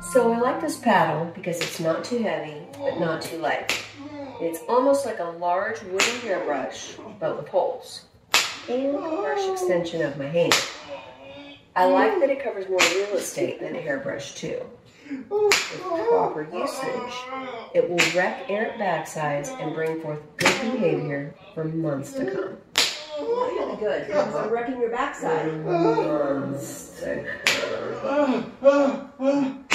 So I like this paddle because it's not too heavy, but not too light. It's almost like a large wooden hairbrush, but with holes. And a brush extension of my hand. I like that it covers more real estate than a hairbrush too. With proper usage, it will wreck errant backsides and bring forth good behavior for months to come. Really good. Because I'm wrecking your backside. Months to come.